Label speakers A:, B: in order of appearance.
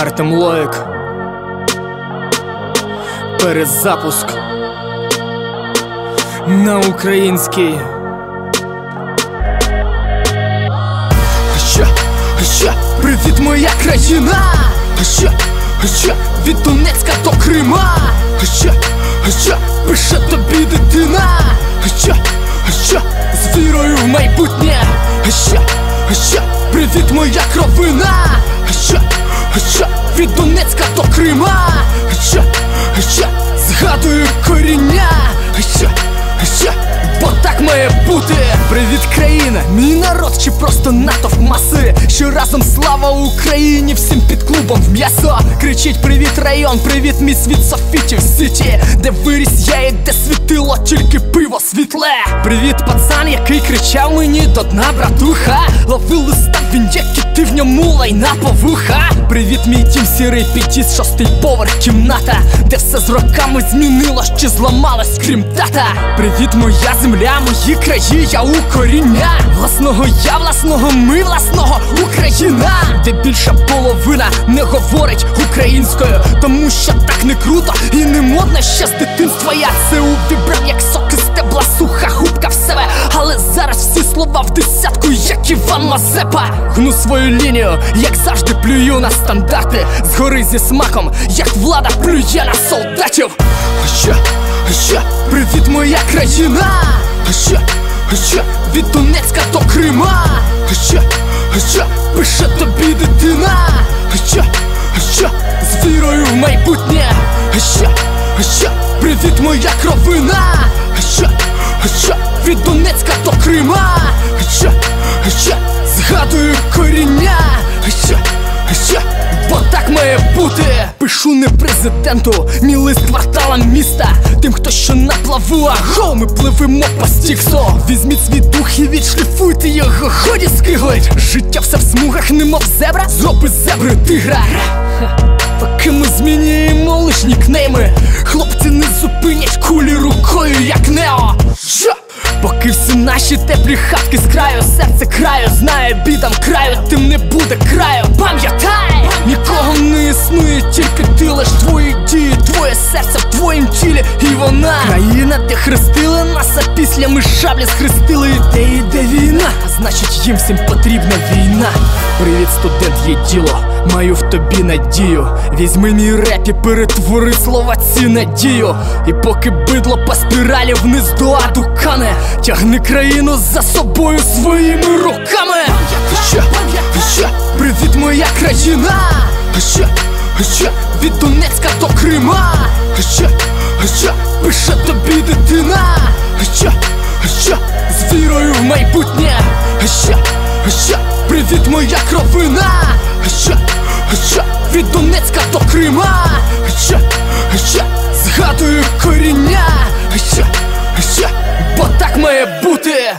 A: Артем Лоїк. Перезапуск на український. Що, що, привіт, моя країна! Що, що, від Донецька до Крима! Що, що, пише тобі дитина! Що, що, з вірою в майбутнє! Моя кровина! ще, ще від Донецька до Крима! ще, ще згадую коріння! ще, ще, бо так має бути! Привіт, країна! Мій народ чи просто натовп маси! Що разом слава Україні! Всім під клубом в м'ясо! Кричить привіт, район, привіт, мій світ Софітів Сіті, де виріс я і де світило тільки пиво світле! Привіт, пацан, який кричав мені до дна, братуха! Ловив листа він як ти в ньому лайна повуха! Привіт, мій дім сірий підіс, шостий поверх кімната, де все з роками змінилось чи зламалось, крім тата. Привіт, моя земля, мої краї, я у коріння Власного я, власного ми, власного Україна, де більша половина не говорить українською, тому що так не круто і не модно ще з дитинства. Я це увібрав, як соки стебла, суха губка в себе. Але зараз всі слова в десятку, як Іван Мазепа. Гну свою лінію, як завжди плюю на стандарти. Згори зі смаком, як влада плює на солдатів. Що, що, привіт, моя країна! Що, що, від Донецька до Крима! Що, що, пише тобі дитина! Що, що, з вірою в майбутнє! Що, що, привіт, моя кровина! Що, що, від Донецька до Крима! Що, що, згадую коріння! Що, що, бо так має бути! Пишу не президенту, мій лист кварталам міста, тим, хто що на плаву, аго, ми пливемо по стіксо. Візьміть свій дух і відшліфуйте його, ході скиглить. Життя все в смугах, немов зебра, зроби зебри тигра. Поки ми змінюємо лиш нікнейми, хлопці не зупинять кулі рукою, як Нео. Наші теплі хатки з краю, серце краю, знає бідам краю, тим не буде краю. Пам'ятай, нікого не існує, тільки ти лиш твої дії, твоє серце в твоїм тілі, і вона країна, де хрестили нас, а після ми шаблі схрестили, і де йде війна, а значить їм всім потрібна війна. Привіт, студент, є діло, маю в тобі надію. Візьми мій реп і перетвори слова ці надію. І поки бидло по спіралі вниз до аду кане, тягни країну за собою своїми руками. Що, що, привіт, моя країна! Що, що, від Донецька до Крима! Що, що, пише тобі дитина! Що, що, з вірою в майбутнє! Що, що, привіт, моя кровина! Що, що, від Донецька до Крима! Що, що, згадую коріння! Що, що, бо так має бути!